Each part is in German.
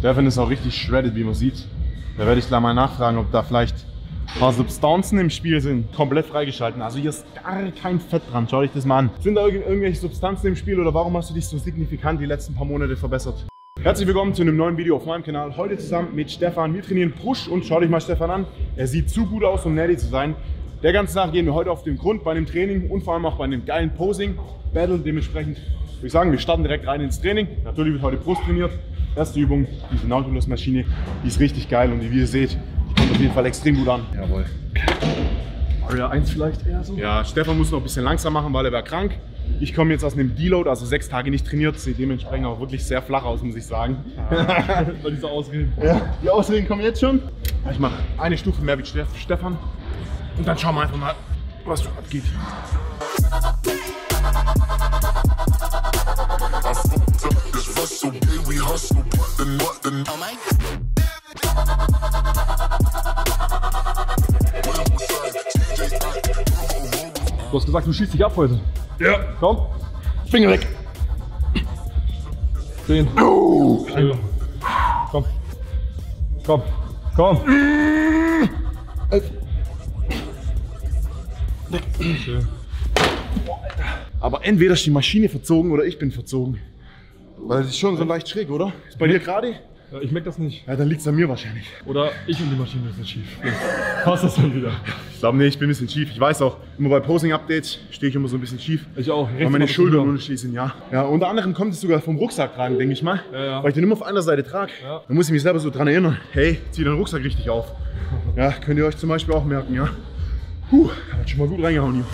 Stefan ist auch richtig shredded, wie man sieht. Da werde ich gleich mal nachfragen, ob da vielleicht ein paar Substanzen im Spiel sind. Komplett freigeschalten. Also hier ist gar kein Fett dran. Schau dich das mal an. Sind da irgend- irgendwelche Substanzen im Spiel oder warum hast du dich so signifikant die letzten paar Monate verbessert? Herzlich willkommen zu einem neuen Video auf meinem Kanal. Heute zusammen mit Stefan. Wir trainieren Push und schau dich mal Stefan an. Er sieht zu gut aus, um Nelly zu sein. Der ganzen Sache gehen wir heute auf den Grund bei dem Training und vor allem auch bei einem geilen Posing. Battle dementsprechend würde ich sagen, wir starten direkt rein ins Training. Natürlich wird heute Brust trainiert. Erste Übung, diese Nautilus-Maschine, die ist richtig geil und wie ihr seht, die kommt auf jeden Fall extrem gut an. Jawohl. Area 1 vielleicht eher so? Ja, Stefan muss noch ein bisschen langsam machen, weil er war krank. Ich komme jetzt aus einem Deload, also sechs Tage nicht trainiert, sieht dementsprechend auch wirklich sehr flach aus, muss ich sagen. Bei dieser Ausreden. Ja, die Ausreden kommen jetzt schon. Ich mache eine Stufe mehr wie Stefan und dann schauen wir einfach mal, was so abgeht. Du hast gesagt, du schießt dich ab heute. Ja, Komm. Finger weg. Stehen. Oh. Schön. Komm. Komm. Komm. Schön. Aber entweder ist die Maschine verzogen oder ich bin verzogen. Weil es ist schon so leicht schräg, oder? Ist bei dir gerade? Ja, ich merke das nicht. Ja, dann liegt es an mir wahrscheinlich. Oder ich und die Maschine sind schief. Passt das dann wieder? Ich glaube, nee, ich bin ein bisschen schief. Ich weiß auch, immer bei Posing-Updates stehe ich immer so ein bisschen schief. Ich auch. Weil meine Schultern unschließen, ja. Ja, unter anderem kommt es sogar vom Rucksack tragen, denke ich mal. Ja, ja. Weil ich den immer auf einer Seite trage. Ja. Dann muss ich mich selber so dran erinnern, hey, zieh deinen Rucksack richtig auf. Ja, könnt ihr euch zum Beispiel auch merken, ja. Puh, hat schon mal gut reingehauen hier.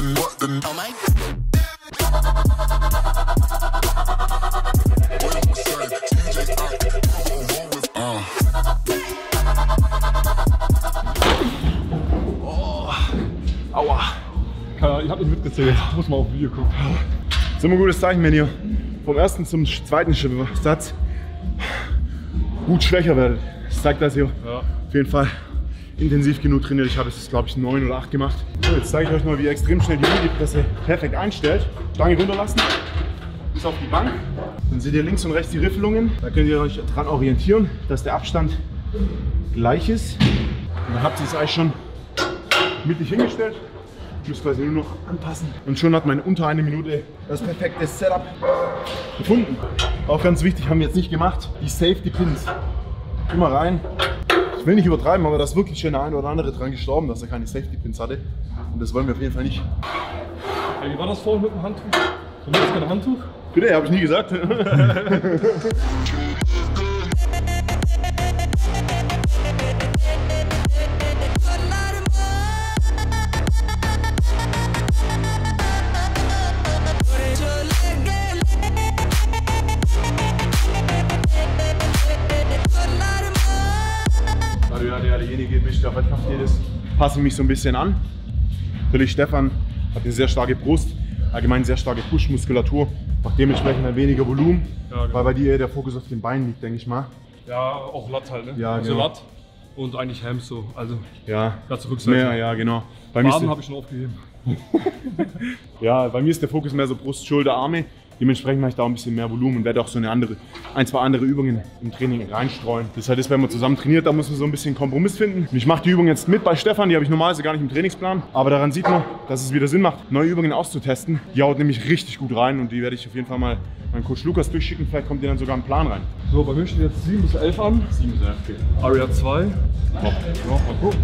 I fucked Muss mal auf Video gucken. Das ist immer ein gutes Zeichen, wenn ihr vom ersten zum zweiten Satz gut schwächer werdet. Das zeigt, dass ihr Ja. auf jeden Fall intensiv genug trainiert. Ich habe jetzt, glaube ich, neun oder acht gemacht. So, jetzt zeige ich euch mal, wie ihr extrem schnell die Liegestütze perfekt einstellt. Stange runterlassen, bis auf die Bank. Dann seht ihr links und rechts die Riffelungen. Da könnt ihr euch dran orientieren, dass der Abstand gleich ist. Und dann habt ihr es eigentlich schon mittig hingestellt. Müsst quasi nur noch anpassen. Und schon hat man unter einer Minute das perfekte Setup gefunden. Auch ganz wichtig, haben wir jetzt nicht gemacht, die Safety Pins. Immer rein. Ich will nicht übertreiben, aber da ist wirklich schon der eine oder andere dran gestorben, dass er keine Safety Pins hatte. Und das wollen wir auf jeden Fall nicht. Ey, wie war das vorhin mit dem Handtuch? Du nutzt kein Handtuch? Bitte, habe ich nie gesagt. bist, der Wettkampf ist, passe ich mich so ein bisschen an. Natürlich Stefan hat eine sehr starke Brust, allgemein sehr starke Push-Muskulatur, macht dementsprechend ein weniger Volumen, Ja, genau. weil bei dir eher der Fokus auf den Beinen liegt, denke ich mal. Ja, auch Latt halt, ne? Ja, also genau. Latt und eigentlich Hams so. Also Ja, Platz Rückseite. mehr, ja, genau. Bei der, habe ich schon aufgegeben. ja, bei mir ist der Fokus mehr so Brust, Schulter, Arme. Dementsprechend mache ich da auch ein bisschen mehr Volumen und werde auch so eine andere, ein, zwei andere Übungen im Training reinstreuen. Das ist das, wenn man zusammen trainiert, da muss man so ein bisschen Kompromiss finden. Ich mache die Übung jetzt mit bei Stefan, die habe ich normalerweise gar nicht im Trainingsplan. Aber daran sieht man, dass es wieder Sinn macht, neue Übungen auszutesten. Die haut nämlich richtig gut rein und die werde ich auf jeden Fall mal meinem Coach Lukas durchschicken. Vielleicht kommt dir dann sogar ein Plan rein. So, bei mir steht jetzt 7 bis 11 an. 7 bis 11, okay. Area 2. Top. Ja, mal gucken.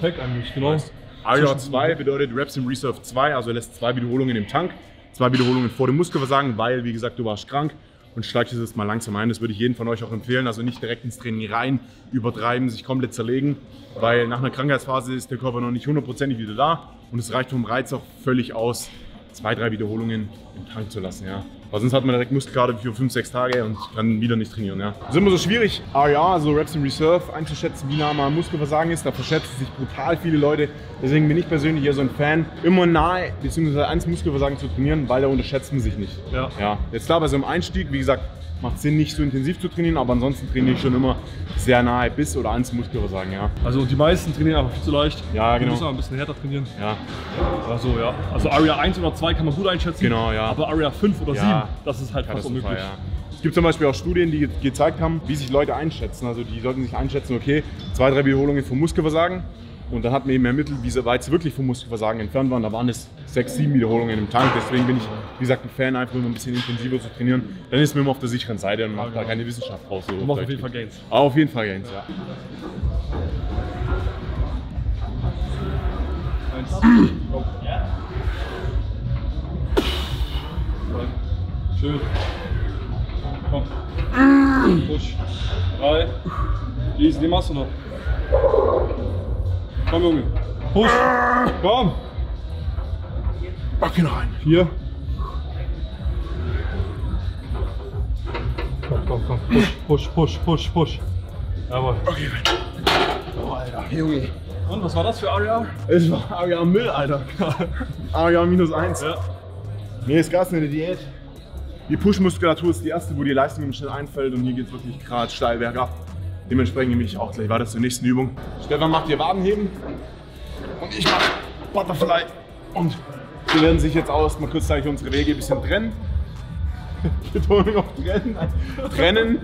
Genau. Perfekt eigentlich, genau. Area 2 bedeutet Reps im Reserve 2, also lässt zwei Wiederholungen im Tank, zwei Wiederholungen vor dem Muskelversagen, weil, wie gesagt, du warst krank und steigst es jetzt mal langsam ein. Das würde ich jedem von euch auch empfehlen. Also nicht direkt ins Training rein, übertreiben, sich komplett zerlegen, weil nach einer Krankheitsphase ist der Körper noch nicht hundertprozentig wieder da und es reicht vom Reiz auch völlig aus, zwei, drei Wiederholungen im Tank zu lassen. Ja. Weil sonst hat man direkt Muskelkater für 5, 6 Tage und kann wieder nicht trainieren. Ja. Es ist immer so schwierig, REA, also Reps in Reserve, einzuschätzen, wie nah mal Muskelversagen ist. Da verschätzen sich brutal viele Leute. Deswegen bin ich persönlich eher so ein Fan, immer nahe bzw. ans Muskelversagen zu trainieren, weil da unterschätzt man sich nicht. Ja. ja. Jetzt klar, bei so einem Einstieg, wie gesagt, macht Sinn, nicht so intensiv zu trainieren, aber ansonsten trainiere ich schon immer sehr nahe bis oder ans Muskelversagen. Ja. Also die meisten trainieren einfach viel zu leicht. Ja, Die genau. müssen aber ein bisschen härter trainieren. Ja. Also ja. Also Area 1 oder 2 kann man gut einschätzen. Genau, ja. Aber Area 5 oder Ja. 7, das ist halt fast unmöglich. ja. Es gibt zum Beispiel auch Studien, die ge- gezeigt haben, wie sich Leute einschätzen. Also die sollten sich einschätzen, okay, zwei, drei Wiederholungen vom Muskelversagen. Und dann hat man eben ermittelt, wie weit sie wirklich vom Muskelversagen entfernt waren. Da waren es sechs, sieben Wiederholungen im Tank. Deswegen bin ich, wie gesagt, ein Fan, einfach immer ein bisschen intensiver zu trainieren. Dann ist man immer auf der sicheren Seite und macht da keine Wissenschaft raus. So Du machst auf jeden Fall Gains. Aber auf jeden Fall Gains, ja. Eins. Komm. Zwei. Schön. Komm. Push. Drei. Easy, die machst du noch. Komm, Junge. Push. Komm. Backen rein. Vier. Komm, komm, komm. Push, push, push, push, push. Jawohl. Okay, Oh, Alter, Junge. Und was war das für Aria? Es war Aria Müll, Alter. Aria minus eins. Ja. Nee, ist Gas eine Diät. Die Push-Muskulatur ist die erste, wo die Leistung im schnell einfällt und hier geht es wirklich gerade steil bergab. Dementsprechend nehme ich auch gleich weiter zur nächsten Übung. Stefan macht hier Wadenheben und ich mache Butterfly. Und wir werden sich jetzt auch erstmal kurzzeitig unsere Wege ein bisschen trennen. Betonung auf trennen. trennen.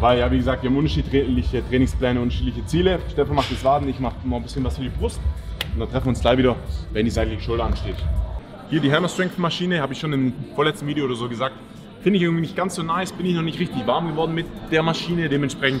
Weil ja, wie gesagt, wir haben unterschiedliche Trainingspläne, unterschiedliche Ziele. Stefan macht das Waden, ich mache noch ein bisschen was für die Brust. Und dann treffen wir uns gleich wieder, wenn die seitliche Schulter ansteht. Hier die Hammer Strength Maschine, habe ich schon im vorletzten Video oder so gesagt. Finde ich irgendwie nicht ganz so nice, bin ich noch nicht richtig warm geworden mit der Maschine. Dementsprechend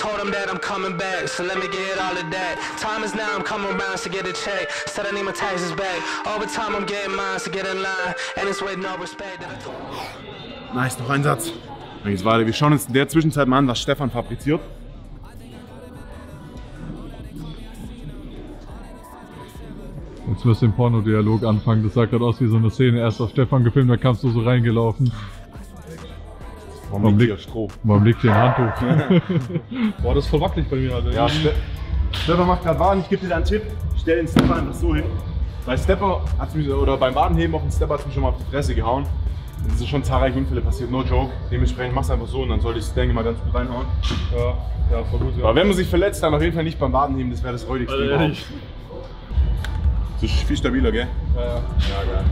told them that I'm coming back, so let me get all of that. Time is now, I'm coming around to get a check. Said I need my taxes back. Over time, I'm getting mine, so get in line. And it's with no respect that I told Nice, noch ein Satz. Dann geht's weiter. Wir schauen uns in der Zwischenzeit mal an, was Stefan fabriziert. Jetzt müsst ihr den Pornodialog anfangen. Das sah gerade aus wie so eine Szene. Erst auf Stefan gefilmt, da kamst du so reingelaufen. Warum Warum liegt hier Stroh? Warum liegt hier ein Handtuch? Boah, das ist voll wackelig bei mir, Alter. Ja, Ste Stefan macht gerade Waden. Ich gebe dir da einen Tipp. Stell den Stepper einfach so hin. Bei Stepper hat's mich, oder beim Wadenheben auf den Stepper hat es mich schon mal auf die Fresse gehauen. Es sind schon zahlreiche Unfälle passiert, no joke. Dementsprechend mach's einfach so und dann sollte ich das denke ich mal ganz gut reinhauen. Ja, ja, voll gut, ja. Aber wenn man sich verletzt, dann auf jeden Fall nicht beim Wadenheben, das wäre das räudigste überhaupt. ehrlich. Das ist viel stabiler, gell? Ja, ja. Ja, geil.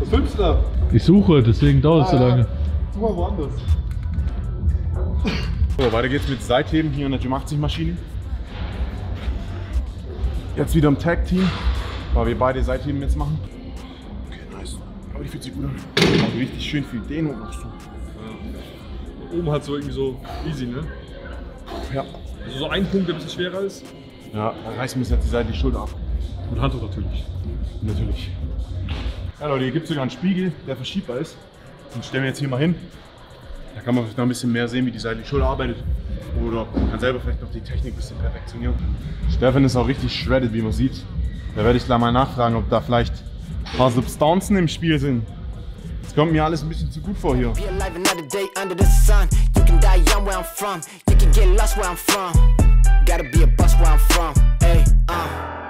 Was filmst du da? Ich suche, deswegen dauert es so lange. Guck mal woanders. So, weiter geht's mit Seitheben hier an der Gym 80 Maschine. Jetzt wieder im Tag Team, weil wir beide Seitheben jetzt machen. Okay, nice. Aber die fühlt sich gut an. Also richtig schön viel Dehnung noch so. Oben halt so irgendwie so easy, ne? Ja. Also so ein Punkt, der ein bisschen schwerer ist. Ja, dann reißen wir uns jetzt die Seite die Schulter ab. Und Handtuch natürlich. Natürlich. Ja Leute, hier gibt es sogar einen Spiegel, der verschiebbar ist. Den stellen wir jetzt hier mal hin. Da kann man vielleicht noch ein bisschen mehr sehen, wie die seitliche Schulter arbeitet. Oder kann selber vielleicht noch die Technik ein bisschen perfektionieren. Stefan ist auch richtig shredded, wie man sieht. Da werde ich gleich mal nachfragen, ob da vielleicht ein paar Substanzen im Spiel sind. Das kommt mir alles ein bisschen zu gut vor hier. Get. Gotta be a bust where I'm from. Hey, uh.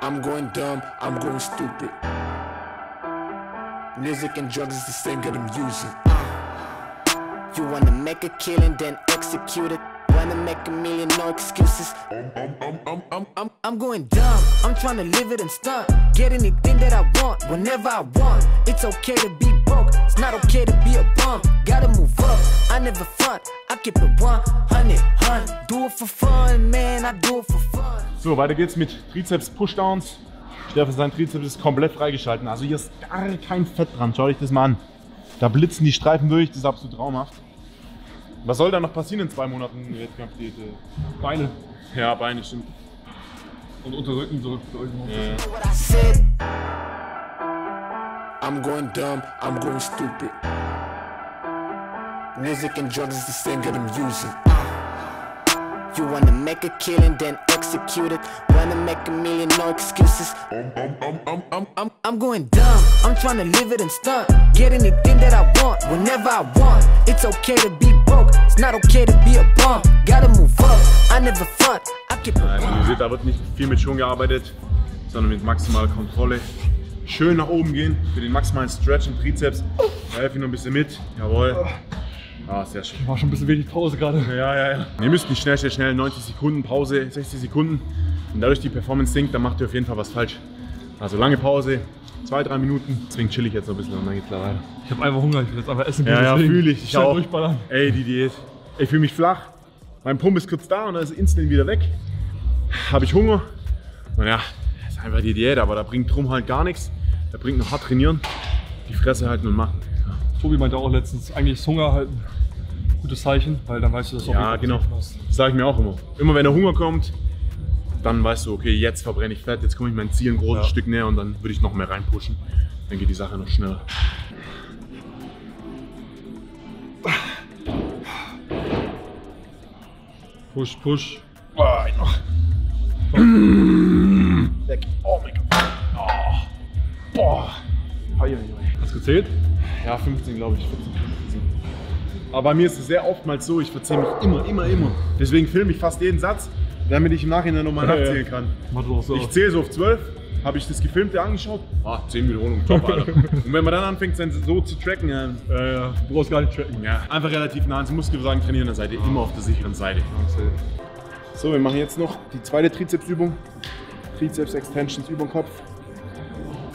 I'm going dumb, I'm going stupid. Music and drugs is the same, got 'em using. You wanna make a killing, then execute it. Wanna make a million, no excuses. I'm, I'm going dumb. I'm trying to live it and stunt. Get anything that I want, whenever I want. It's okay to be broke. It's not okay to be a bum. Gotta move up. I never front. I keep it 100, hun. Do it for fun, man. I do it for fun. So, weiter geht's mit Trizeps Pushdowns. Stefan, sein Trizeps ist komplett freigeschalten. Also hier ist gar kein Fett dran. Schau dich das mal an. Da blitzen die Streifen durch, das ist absolut traumhaft. Was soll da noch passieren in zwei Monaten Wettkampfdiät? Beine Ja, Beine, stimmt. und Unterrücken zurück. Ja. I'm going dumb, I'm going stupid. Music and drugs is the thing that I'm using. You wanna make a killing, then execute it. Wanna make a million, no excuses. I'm, I'm, I'm, I'm, I'm, I'm, going dumb. I'm trying to live it and stunt. Get anything that I want, whenever I want. It's okay to be broke. It's not okay to be a bum. Gotta move up. I never front. I keep it Also ihr seht, da wird nicht viel mit Schwung gearbeitet, sondern mit maximaler Kontrolle. Schön nach oben gehen für den maximalen Stretch im Trizeps. Da helfe ich noch ein bisschen mit. Jawohl. Ah, sehr schön. War schon ein bisschen wenig Pause gerade. Ja, ja, ja. Ihr müsst nicht schnell, schnell, schnell 90 Sekunden Pause, 60 Sekunden. Und dadurch die Performance sinkt, dann macht ihr auf jeden Fall was falsch. Also lange Pause, zwei, drei Minuten. Deswegen chill ich jetzt noch ein bisschen und dann geht's klar weiter. Ich habe einfach Hunger, ich will jetzt einfach essen. Ja, ja, fühle ich. Ich auch. durchballern. Ey, die Diät. Ich fühle mich flach. Mein Pump ist kurz da und dann ist instant wieder weg. Habe ich Hunger. Und ja, das ist einfach die Diät, aber da bringt drum halt gar nichts. Da bringt noch hart trainieren. Die Fresse halten und machen. Tobi meinte auch letztens, eigentlich ist Hunger halt ein gutes Zeichen, weil dann weißt du, dass du Ja, jeden genau. Hast. Das sage ich mir auch immer. Immer wenn der Hunger kommt, dann weißt du, okay, jetzt verbrenne ich Fett, jetzt komme ich meinem Ziel ein großes Ja. Stück näher und dann würde ich noch mehr reinpushen. Dann geht die Sache noch schneller. Push, push. Boah, noch. Weg. Oh mein Gott. Oh. Boah. Hei, hei, hei. Hast du gezählt? Ja, 15 glaube ich. 14, 15. Aber bei mir ist es sehr oftmals so, ich verzähle mich immer, immer, immer. Deswegen filme ich fast jeden Satz, damit ich im Nachhinein nochmal Ja, ja. nachzählen kann. Mach doch so. Ich zähle so auf 12, habe ich das Gefilmte angeschaut. Ah, 10 Wiederholungen, top, Alter. Und wenn man dann anfängt, so zu tracken, ja, Ja, ja, du brauchst gar nicht tracken. ja, einfach relativ nah ans Muskelversagen trainieren, dann seid ihr immer auf der sicheren Seite. So, wir machen jetzt noch die zweite Trizepsübung. Trizeps Extensions über den Kopf.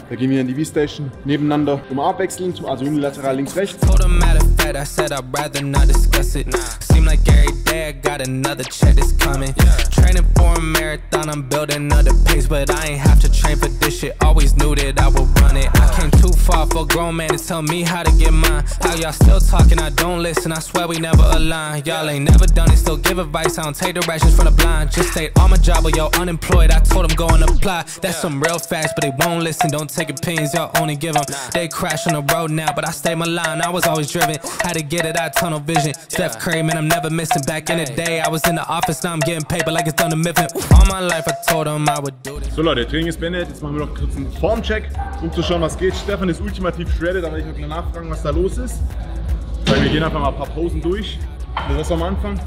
Da gehen wir in die V-Station nebeneinander um abwechselnd, also unilateral links-rechts. Told him matter of fact, I said I'd rather not discuss it. Seem like every day I got another check that's coming. Yeah. Training for a marathon, I'm building up the pace, but I ain't have to train for this shit. Always knew that I would run it. I came too far for a grown man to tell me how to get mine. How y'all still talking, I don't listen. I swear we never align. Y'all ain't never done it, still give advice. I don't take directions from the blind. Just stayed on my job, but y'all unemployed. I told them go and apply. That's some real facts, but they won't listen. Don't take opinions, y'all only give them. They crash on the road now, but I stay my line. I was always driven. Had to get it out tunnel vision. Steph Curry, man, I'm never missing. Back in the day, I was in the office, now I'm getting paper like it's done to Mifflin. All my life, I told them I would do this. So Leute, Training ist beendet. Jetzt machen wir noch kurz einen Formcheck, um zu schauen, was geht. Stefan ist ultimativ shredded, aber ich will nachfragen, was da los ist. Weil wir gehen einfach mal ein paar Posen durch. Was am Anfang?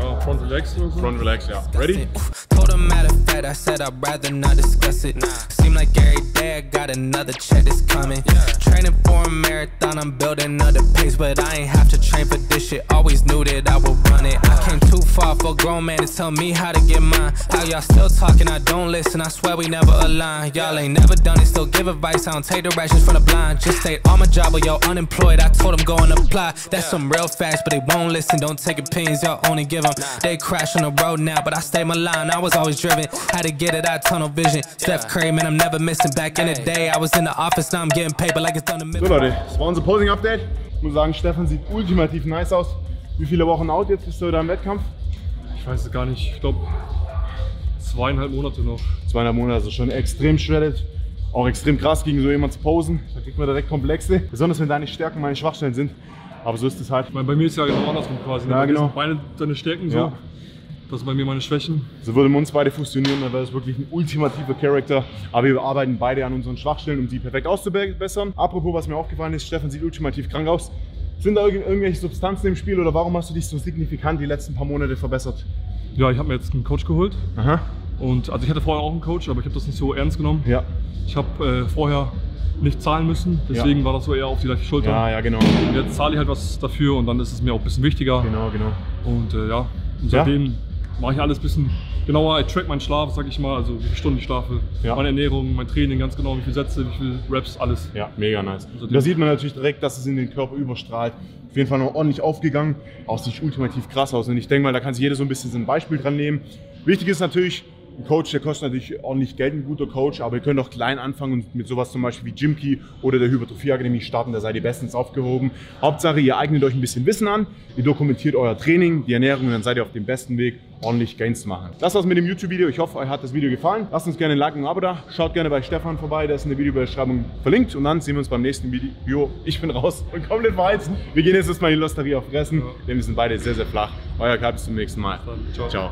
Ja, Front Relax oder so. Front Relax, ja. Ready? Told him matter of fact, I said I'd rather not discuss it. Seem like every day I got another check that's coming. Yeah. Training for a marathon, I'm building up the pace, but I ain't have to train for this shit. Always knew that I would run it. I came too far for a grown man to tell me how to get mine. How y'all still talking, I don't listen. I swear we never align. Y'all ain't never done it, still give advice. I don't take directions from the blind. Just stayed on my job, but y'all unemployed. I told them go and apply. That's some real facts, but they won't listen. Don't take opinions, y'all only give them. They crash on the road now, but I stay my line. I was always driven. Had to get it out tunnel vision. Steph Curry, man, I'm never missing. Back in the day, I was in the office, now I'm getting paper like it's done to So Leute, das war unser Posing-Update. Ich muss sagen, Stefan sieht ultimativ nice aus. Wie viele Wochen out jetzt bist du da im Wettkampf? Ich weiß es gar nicht. Ich glaube, zweieinhalb Monate noch. Zweieinhalb Monate, also schon extrem shredded. Auch extrem krass gegen so jemanden zu posen. Da kriegt man direkt Komplexe. Besonders wenn deine Stärken meine Schwachstellen sind. Aber so ist es halt. Ich meine, bei mir ist ja genau andersrum quasi. Ja, Bei dir genau. Beine deine Stärken so. Ja. Das sind bei mir meine Schwächen. So würden wir uns beide fusionieren, dann wäre das wirklich ein ultimativer Charakter. Aber wir arbeiten beide an unseren Schwachstellen, um die perfekt auszubessern. Apropos, was mir aufgefallen ist, Stefan sieht ultimativ krank aus. Sind da irgend- irgendwelche Substanzen im Spiel oder warum hast du dich so signifikant die letzten paar Monate verbessert? Ja, ich habe mir jetzt einen Coach geholt. Aha. Und also ich hatte vorher auch einen Coach, aber ich habe das nicht so ernst genommen. Ja. Ich habe äh, vorher nicht zahlen müssen, deswegen war das so eher auf die leichte Schulter. Ja, ja, genau. Und jetzt zahle ich halt was dafür und dann ist es mir auch ein bisschen wichtiger. Genau, genau. Und äh, ja, und seitdem mache ich alles ein bisschen genauer. Ich track meinen Schlaf, sag ich mal, also wie viele Stunden ich schlafe, Ja. meine Ernährung, mein Training, ganz genau, wie viele Sätze, wie viele Raps, alles. Ja, mega nice. Also da sieht man natürlich direkt, dass es in den Körper überstrahlt. Auf jeden Fall noch ordentlich aufgegangen. Auch sieht ultimativ krass aus. Und ich denke mal, da kann sich jeder so ein bisschen so ein Beispiel dran nehmen. Wichtig ist natürlich, Ein Coach, der kostet natürlich ordentlich Geld, ein guter Coach, aber ihr könnt auch klein anfangen und mit sowas zum Beispiel wie Jimkey oder der Hypertrophie Akademie starten, da seid ihr bestens aufgehoben. Hauptsache, ihr eignet euch ein bisschen Wissen an, ihr dokumentiert euer Training, die Ernährung und dann seid ihr auf dem besten Weg, ordentlich Gains zu machen. Das war's mit dem YouTube-Video. Ich hoffe, euch hat das Video gefallen. Lasst uns gerne ein Like und ein Abo da. Schaut gerne bei Stefan vorbei, der ist in der Videobeschreibung verlinkt. Und dann sehen wir uns beim nächsten Video. Ich bin raus und komplett verheizen. Wir gehen jetzt erstmal in die Losteria fressen, denn wir sind beide sehr, sehr flach. Euer Kai, bis zum nächsten Mal. Ciao. Ciao.